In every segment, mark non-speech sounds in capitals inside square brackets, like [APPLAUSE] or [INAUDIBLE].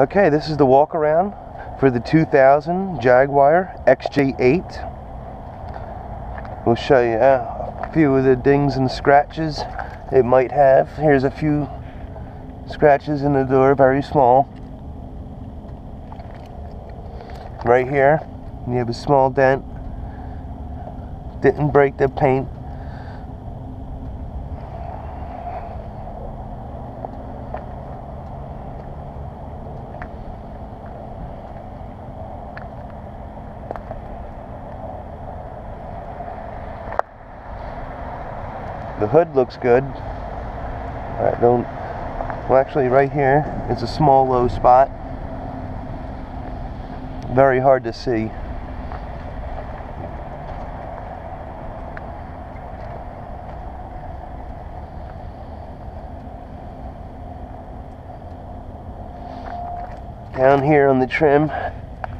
Okay, this is the walk around for the 2000 Jaguar XJ8. We'll show you a few of the dings and scratches it might have. Here's a few scratches in the door, very small. Right here, you have a small dent. Didn't break the paint. The hood looks good. I don't, well actually right here is a small low spot. Very hard to see. Down here on the trim,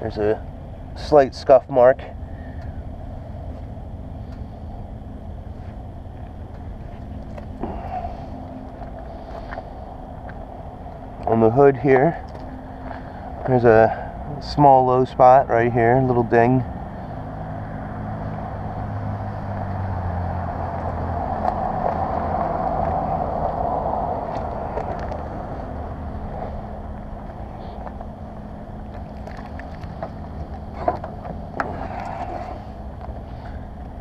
there's a slight scuff mark. on the hood here. There's a small low spot right here little ding.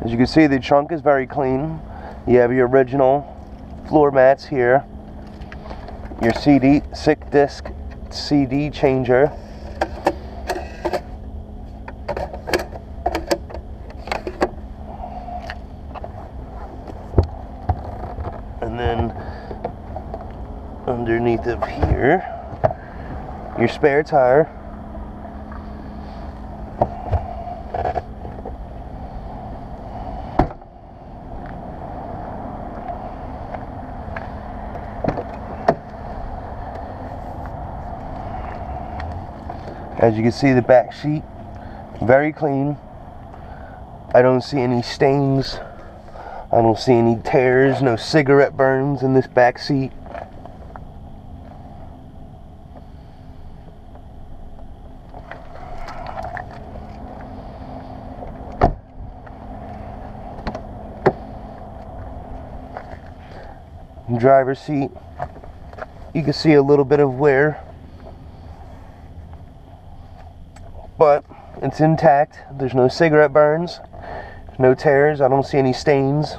As you can see the trunk is very clean. You have your original floor mats here your CD, SICK disc CD changer. And then underneath of here, your spare tire. As you can see the back seat, very clean. I don't see any stains. I don't see any tears, no cigarette burns in this back seat. Driver's seat, you can see a little bit of wear but it's intact. There's no cigarette burns, no tears. I don't see any stains.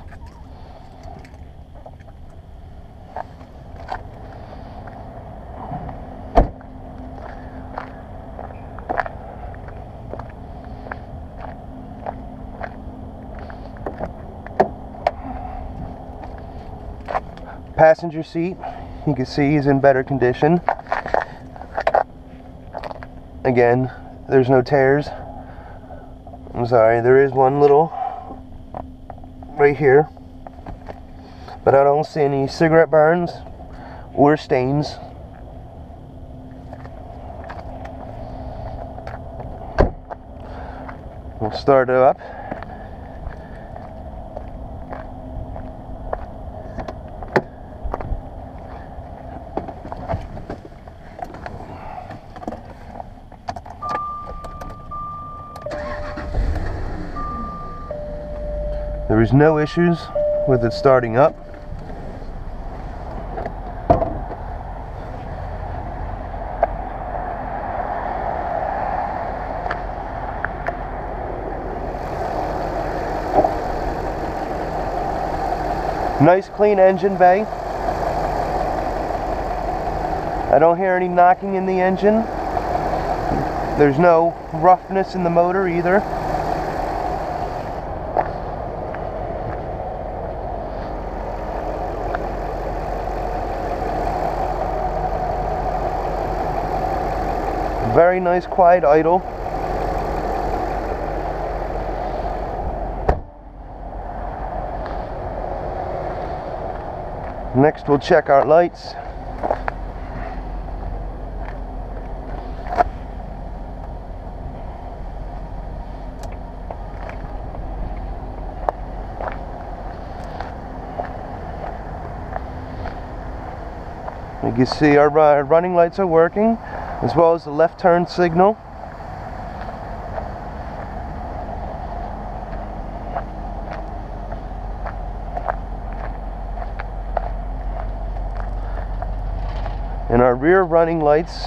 Passenger seat, you can see is in better condition. Again, there's no tears. I'm sorry, there is one little right here. But I don't see any cigarette burns or stains. We'll start it up. There is no issues with it starting up. Nice clean engine bay. I don't hear any knocking in the engine. There's no roughness in the motor either. Very nice quiet idle. Next we'll check our lights. You can see our uh, running lights are working. As well as the left turn signal. And our rear running lights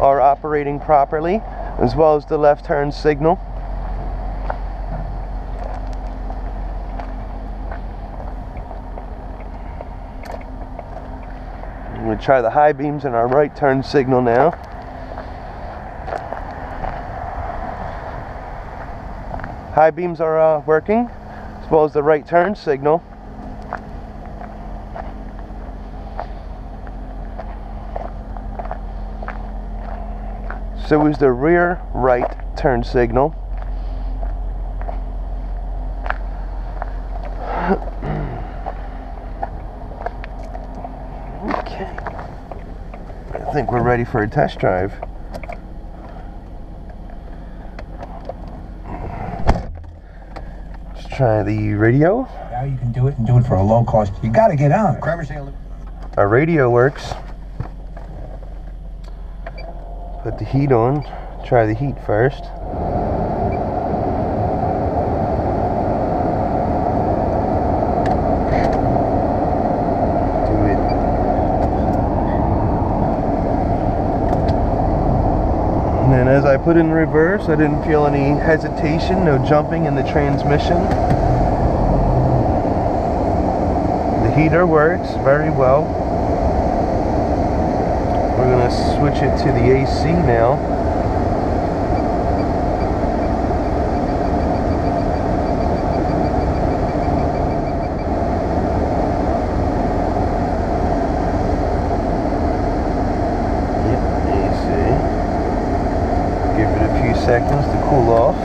are operating properly, as well as the left turn signal. I'm going to try the high beams and our right turn signal now. High beams are uh, working, as well as the right turn signal. So is the rear right turn signal. [COUGHS] okay. I think we're ready for a test drive. Try the radio. Now you can do it and do it for a low cost. You got to get on it. Our radio works. Put the heat on. Try the heat first. Do it. And then as I put in reverse, I didn't feel any hesitation, no jumping in the transmission. The heater works very well. We're going to switch it to the AC now. Yep, AC. Give it a few seconds to cool off.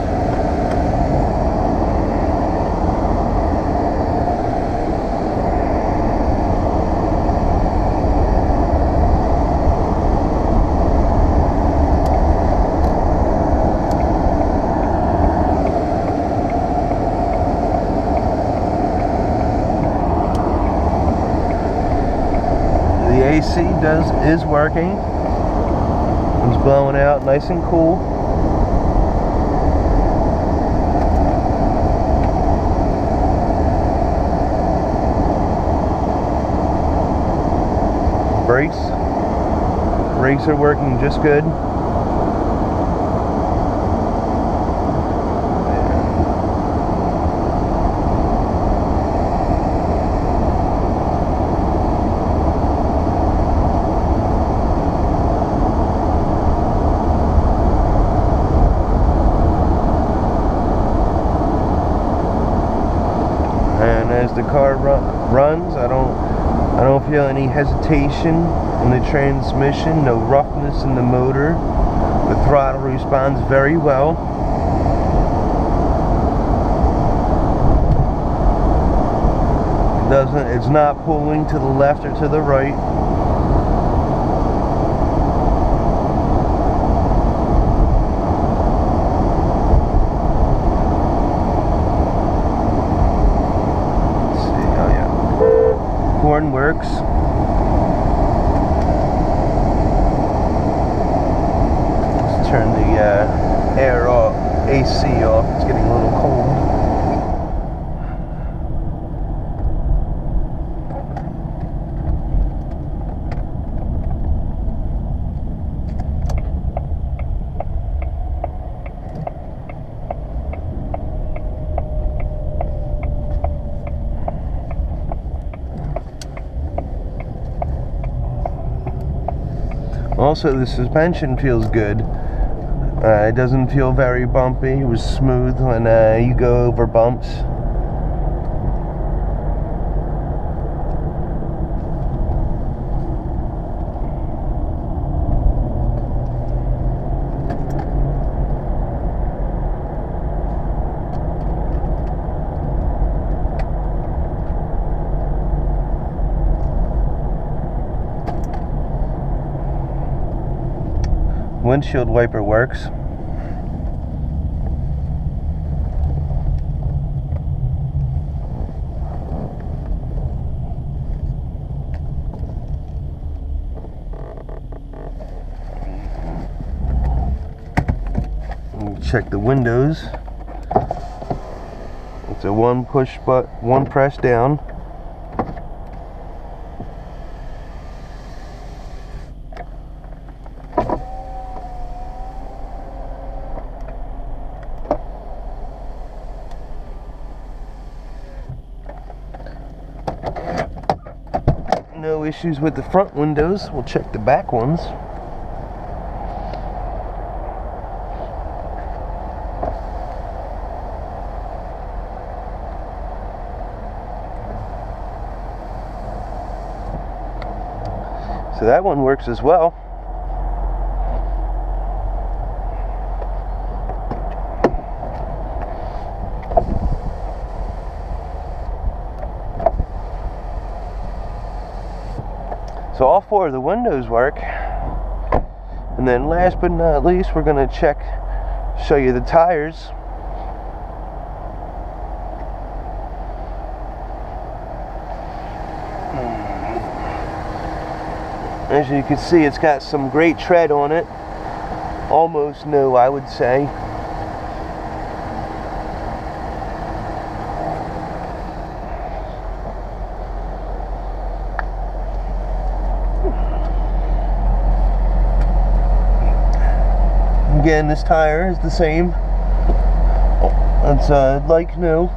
The AC does is working. It's blowing out nice and cool. Brakes. Brakes are working just good. And as the car ru- runs I don't I don't feel any hesitation in the transmission no roughness in the motor. The throttle responds very well. Doesn't it's not pulling to the left or to the right works. Let's turn the uh, air off, AC off. It's getting a little cold. Also, the suspension feels good. Uh, it doesn't feel very bumpy. It was smooth when uh, you go over bumps. windshield wiper works. check the windows. It's a one push but one press down. Issues with the front windows. We'll check the back ones. So that one works as well. So all four of the windows work. And then last but not least, we're gonna check, show you the tires. As you can see, it's got some great tread on it. Almost new, I would say. Again, this tire is the same. It's uh, like new.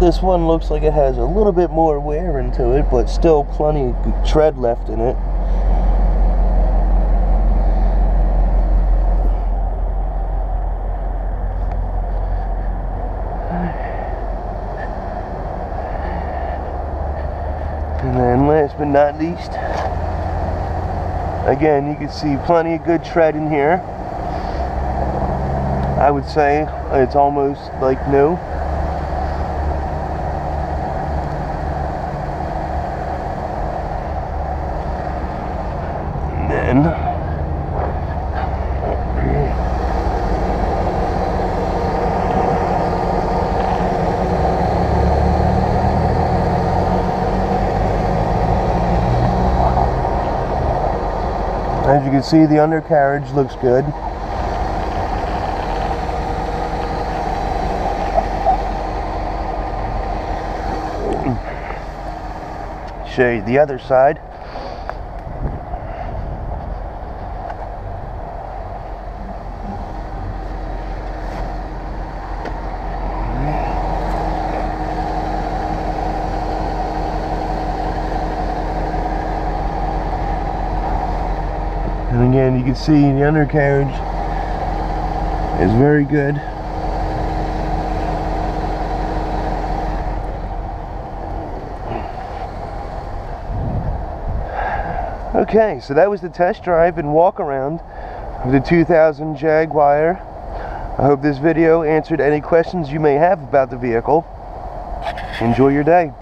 This one looks like it has a little bit more wear into it, but still plenty of tread left in it. And then last but not least, again, you can see plenty of good tread in here. I would say it's almost like new. And then As you can see, the undercarriage looks good. Show you the other side. And again, you can see the undercarriage is very good. Okay, so that was the test drive and walk around of the 2000 Jaguar. I hope this video answered any questions you may have about the vehicle. Enjoy your day.